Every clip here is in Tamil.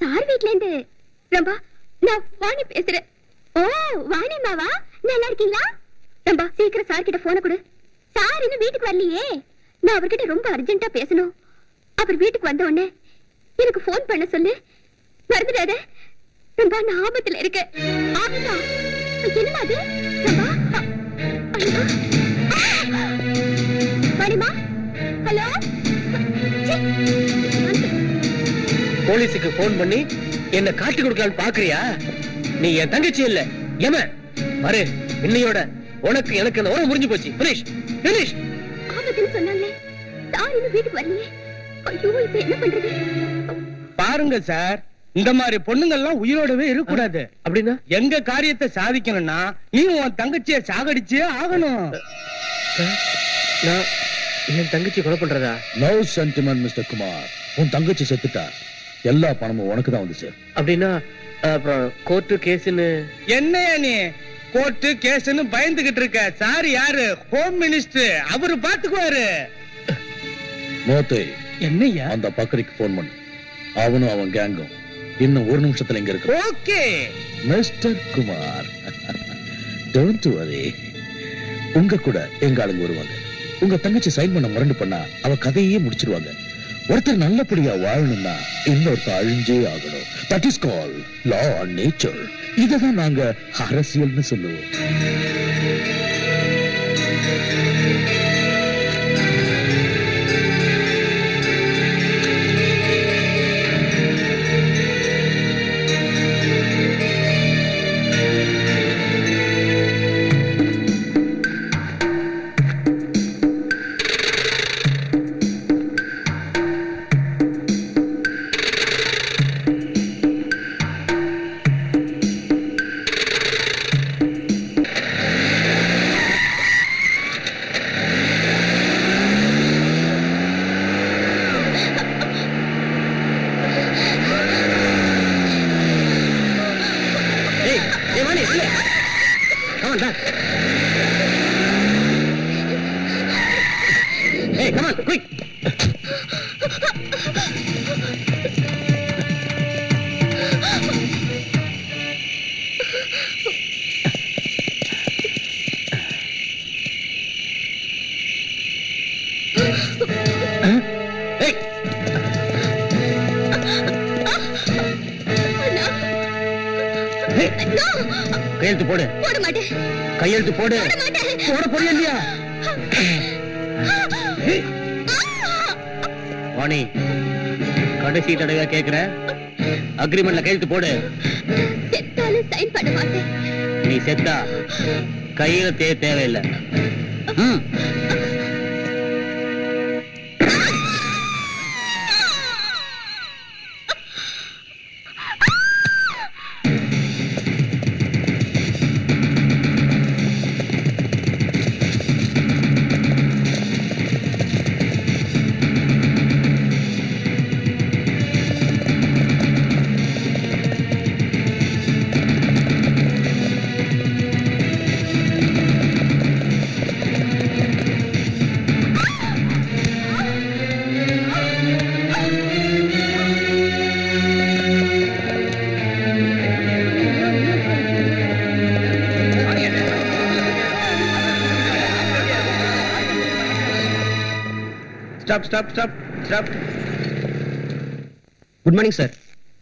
சார் வீட்ல இருந்து ரம்பா நான் வாணி பேசுறேன். ஓ வாணி மாவா நல்லா இருக்கீங்களா? ரம்பா சீக்கிரம் சார் கிட்ட போன கொடு. சார் இன்னும் வீட்டுக்கு வரலையே. நான் அவர்கிட்ட ரொம்ப அர்ஜென்ட்டா பேசணும். அவர் வீட்டுக்கு வந்த உடனே எனக்கு ஃபோன் பண்ண சொல்லு. மறந்துடாத. ரம்பா நான் ஆபத்துல இருக்க ஆபத்தா? என்னமா அது? ரம்பா வாணிமா ஹலோ? போலீஸுக்கு போன் பண்ணி என்ன காட்டி கொடுக்கலான்னு பாக்குறியா? நீ என் தங்கச்சி இல்ல. ஏம பாரு இன்னையோட உனக்கு எனக்கு அந்த உறவு முடிஞ்சு போச்சு. பினிஷ் பினிஷ் ஆபத்துன்னு சொன்னாங்களே சார் இன்னும் வீட்டுக்கு வரலையே ஐயோ இப்ப என்ன பண்றது? பாருங்க சார் இந்த மாதிரி பொண்ணுங்க எல்லாம் உயிரோடவே இருக்கக்கூடாது. அப்படின்னா? எங்க காரியத்தை சாதிக்கணும்னா நீ உன் தங்கச்சிய சாகடிச்சே ஆகணும். என் தங்கச்சி கொலை பண்றதா? நோ சென்டிமெண்ட் மிஸ்டர் குமார் உன் தங்கச்சி செத்துட்டா. எல்லா பணமும் உனக்கு தான் வந்து சேரும் அப்படின்னா அப்புறம் கோர்ட்டு கேஸ்னு என்னைய நீ? கோர்ட்டு கேஸ்னு பயந்துகிட்டு இருக்க. சார் யாரு? ஹோம் மினிஸ்டர் அவரு பாத்துக்குவாரு. மோத்தை என்னையா? அந்த பக்கரிக்கு போன் பண்ணு. அவனும் அவன் கேங்கும் இன்னும் ஒரு நிமிஷத்துல இங்க இருக்கு. Okay. Mister Kumar don't worry உங்க கூட எங்க ஆளுங்க வருவாங்க? உங்க தங்கச்சி சைன் பண்ண முரண்டு பண்ணா அவ கதையே முடிச்சிருவாங்க. ஒருத்தர் நல்லபடியா வாழணும்னா இன்னொருத்தர் அழிஞ்சே ஆகணும். That is call law nature இததான் நாங்க அரசியல்னு சொல்லுவோம். Contact. கையெழுத்து போடு. போட மாட்டேன் கையெழுத்து போடு. போட போறியா இல்லையா? வாணி கடைசி தடவையா கேக்குற? அக்ரிமெண்ட்ல கையெழுத்து போடு. செத்தாலும் சைன் பண்ண மாட்டேன் நீ செத்தா கையெழுத்தே தேவையில்லை. ம். Stop stop stop stop good morning sir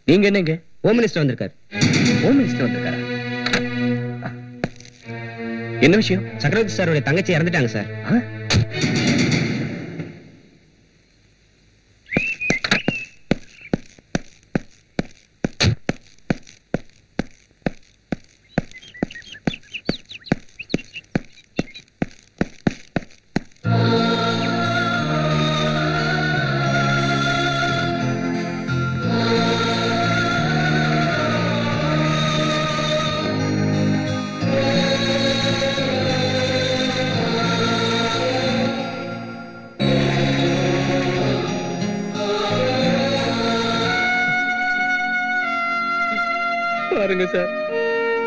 நீங்க என்னங்க? ஹோம் மினிஸ்டர் வந்திருக்காரு. ஹோம் மினிஸ்டர் வந்திருக்காரா? என்ன விஷயம்? சக்கரவர்த்தி சாருடைய தங்கச்சி இறந்துட்டாங்க சார் பாருங்க சார்.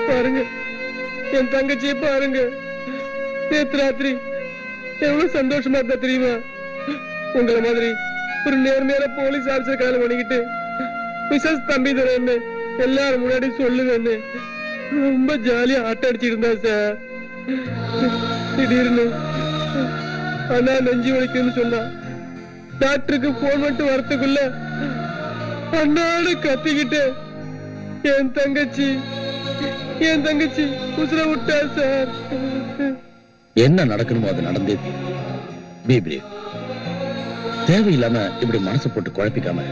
பாருங்க. என் தங்கச்சியை பாருங்க. நேத்து ராத்திரி எவ்வளவு சந்தோஷமா இருந்தா தெரியுமா? உங்களை மாதிரி ஒரு நேர்மையான போலீஸ் ஆஃபீஸர் காலம் பண்ணிக்கிட்டு மிஸ்ஸஸ் தம்பிதுரைன்னு எல்லாரும் முன்னாடி சொல்லுவேன்னு ரொம்ப ஜாலியா ஆட்ட அடிச்சிருந்தா சார். திடீர்னு அண்ணா நெஞ்சு வலிக்குன்னு சொன்னா டாக்டருக்கு போன் பண்ணிட்டு வரத்துக்குள்ள அண்ணாடு கத்திக்கிட்டு என் தங்கச்சி என் தங்கச்சி உசுர விட்டா சார். என்ன நடக்கணுமோ அது நடந்தே பி தேவையில்லாம இப்படி மனசு போட்டு குழப்பிக்காம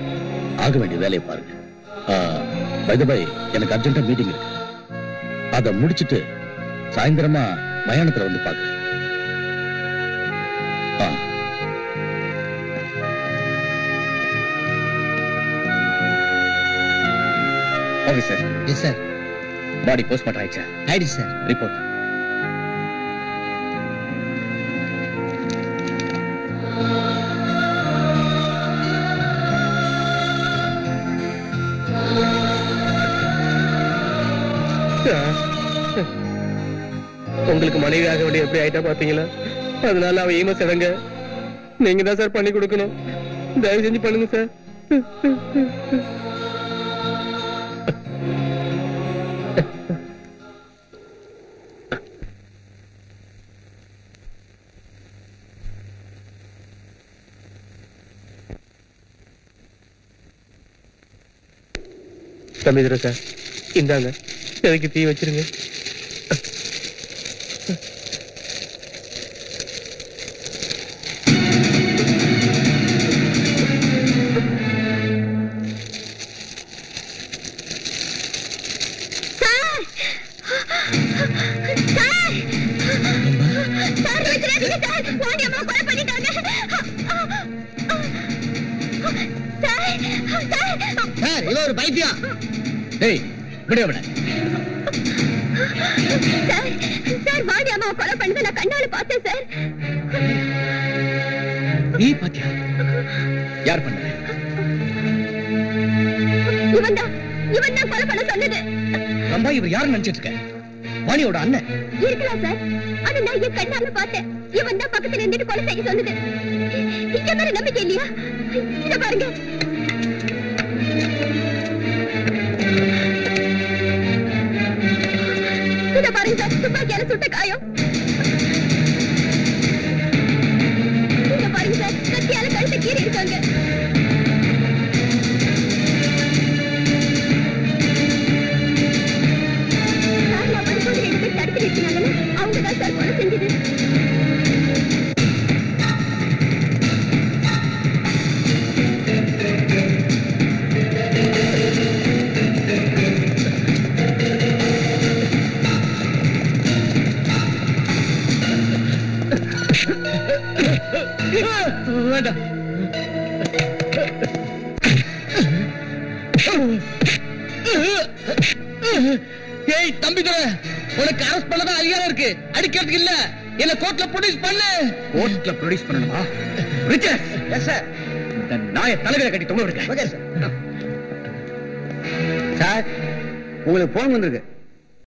ஆக வேண்டிய வேலையை பாருங்க. பைதபாய் எனக்கு அர்ஜென்ட்டா மீட்டிங் இருக்கு. அத முடிச்சிட்டு சாயந்தரமா மயானத்துல வந்து பாக்குறேன். Officer yes sir body postmortem ஆயிடுச்சா? ஆயிடுச்சு சார் ரிப்போர்ட் உங்களுக்கு மனைவி ஆக வேண்டிய எப்படி ஆயிட்டா பாத்தீங்களா? அதனால அவ ஈம சடங்க நீங்க தான் சார் பண்ணி கொடுக்கணும். தயவு செஞ்சு பண்ணுங்க சார் தம்பிதுரை சார் இந்தாங்க எதுக்கு தீ வச்சிருங்க சார் சார் சார் வச்சிடாதீங்க சார் வாணி அம்மா கொலை பண்ணிட்டாங்க சார் சார் சார் இது ஒரு பைத்தியம் ஏய் விடு அவனை. சார் சார் வாணி அம்மா கொலை பண்ணதை நான் கண்ணால பார்த்தேன் சார். நீ பாத்தியா? யார் பண்ண? இவன் தான். இவன் தான் கொலை பண்ண சொன்னது. ரம்பா இவர் யாருன்னு நினைச்சிட்டு இருக்க? வாணியோட அண்ணன். இருக்கலாம் சார். ஆனா நான் என் கண்ணால பார்த்தேன். இவன் தான் பக்கத்துல இருந்துட்டு கொலை செய்ய சொன்னது. என் மேல நம்பிக்கை இல்லையா? இத பாருங்க. இத பாருங்க வேண்டாம். ஏய் தம்பி உனக்கு அரெஸ்ட் பண்ணதான் அதிகாரம் இருக்கு. அடிக்கிறதுக்கு இல்ல. என்ன கோர்ட்ல ப்ரொடியூஸ் பண்ணு. கோர்ட்ல ப்ரொடியூஸ் பண்ணணுமா? ரிச்சர்ட் எஸ் சார் இந்த நாயை தலைகளை கட்டி தொங்க விடுங்க சார் உங்களுக்கு போன் வந்திருக்கு.